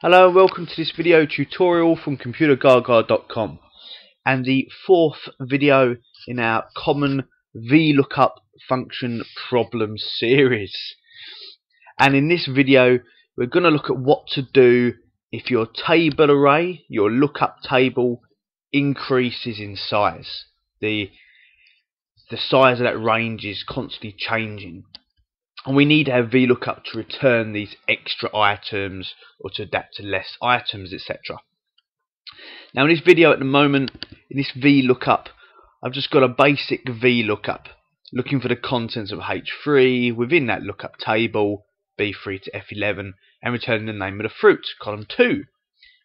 Hello and welcome to this video tutorial from ComputerGaga.com and the fourth video in our common VLOOKUP function problem series. And in this video we're going to look at what to do if your table array, your lookup table, increases in size. The, the size of that range is constantly changing and we need our VLOOKUP to return these extra items or to adapt to less items etc. Now in this video at the moment, in this VLOOKUP, I've just got a basic VLOOKUP looking for the contents of H3 within that lookup table, B3 to F11, and returning the name of the fruit, column 2.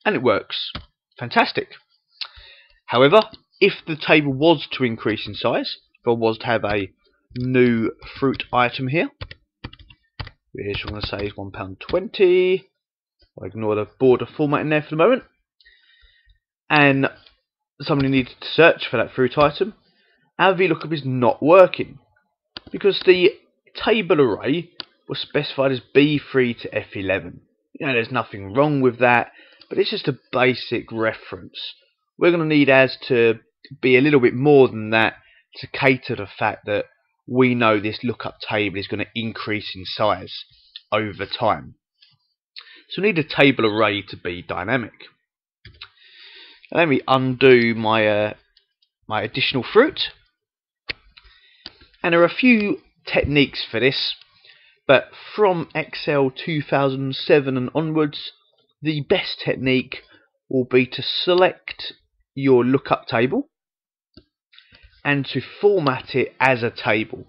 And it works. Fantastic. However, if the table was to increase in size, if I was to have a new fruit item here, which I'm going to say is £1.20. I'll ignore the border format in there for the moment. And somebody needed to search for that fruit item. Our VLOOKUP is not working because the table array was specified as B3 to F11. You know, there's nothing wrong with that, but it's just a basic reference. We're going to need as to be a little bit more than that to cater the fact that we know this lookup table is going to increase in size over time. So we need a table array to be dynamic. let me undo my uh, my additional fruit. And there are a few techniques for this, but from Excel 2007 and onwards, the best technique will be to select your lookup table and to format it as a table.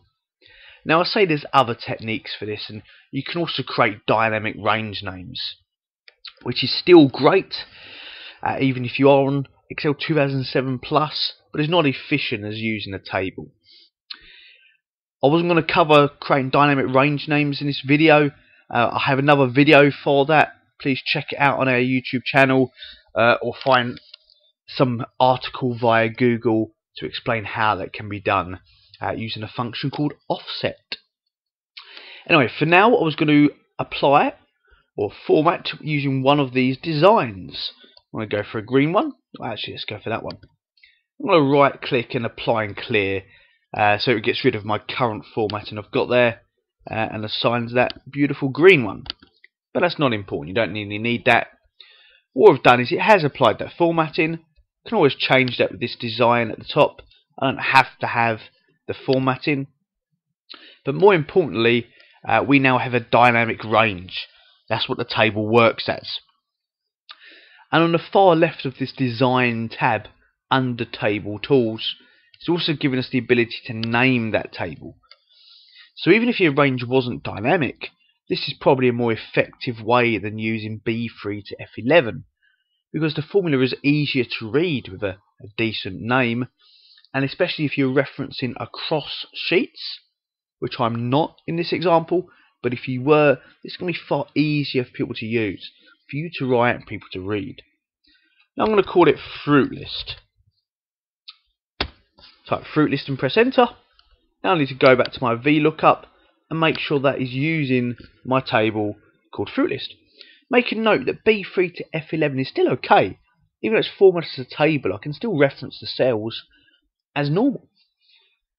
Now I say there's other techniques for this and you can also create dynamic range names which is still great uh, even if you are on Excel 2007 plus but it's not efficient as using a table. I wasn't going to cover creating dynamic range names in this video. Uh, I have another video for that. Please check it out on our YouTube channel uh, or find some article via Google to explain how that can be done uh, using a function called offset. Anyway, for now I was going to apply or format using one of these designs. I'm going to go for a green one. Actually, let's go for that one. I'm going to right click and apply and clear uh, so it gets rid of my current formatting I've got there uh, and assigns that beautiful green one. But that's not important, you don't really need that. What I've done is it has applied that formatting can always change that with this design at the top. I don't have to have the formatting. But more importantly, uh, we now have a dynamic range. That's what the table works as. And on the far left of this design tab, under table tools, it's also given us the ability to name that table. So even if your range wasn't dynamic, this is probably a more effective way than using B3 to F11 because the formula is easier to read with a, a decent name and especially if you're referencing across sheets which I'm not in this example but if you were it's going to be far easier for people to use for you to write and people to read. Now I'm going to call it fruit list. Type fruit list and press enter. Now I need to go back to my VLOOKUP and make sure that is using my table called fruit list Make a note that B3 to F11 is still okay. Even though it's formatted as a table, I can still reference the cells as normal.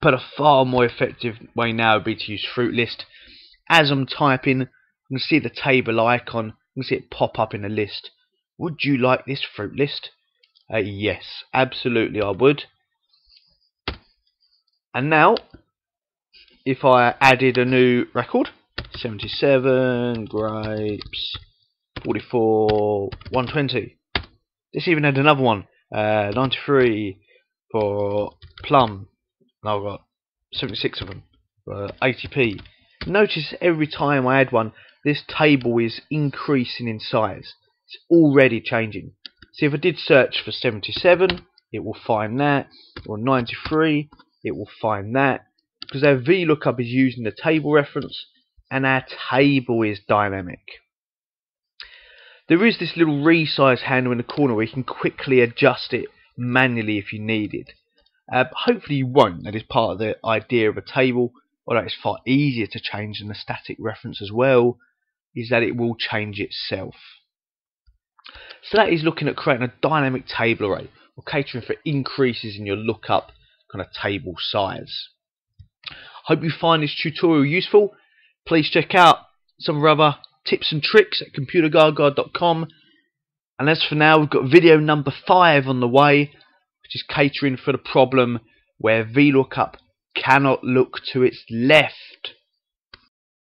But a far more effective way now would be to use fruit list. As I'm typing, I can see the table icon, I can see it pop up in the list. Would you like this fruit list? Uh, yes, absolutely I would. And now, if I added a new record, 77 grapes 44, 120. This even had another one, uh, 93 for plum. And I've got 76 of them for 80p. Notice every time I add one, this table is increasing in size. It's already changing. See, if I did search for 77, it will find that, or 93, it will find that, because our VLOOKUP is using the table reference, and our table is dynamic. There is this little resize handle in the corner where you can quickly adjust it manually if you needed. Uh, hopefully you won't. That is part of the idea of a table, although it's far easier to change than a static reference as well, is that it will change itself. So that is looking at creating a dynamic table array or catering for increases in your lookup kind of table size. Hope you find this tutorial useful. Please check out some of our other tips and tricks at computergaga.com. And as for now, we've got video number 5 on the way, which is catering for the problem where VLOOKUP cannot look to its left.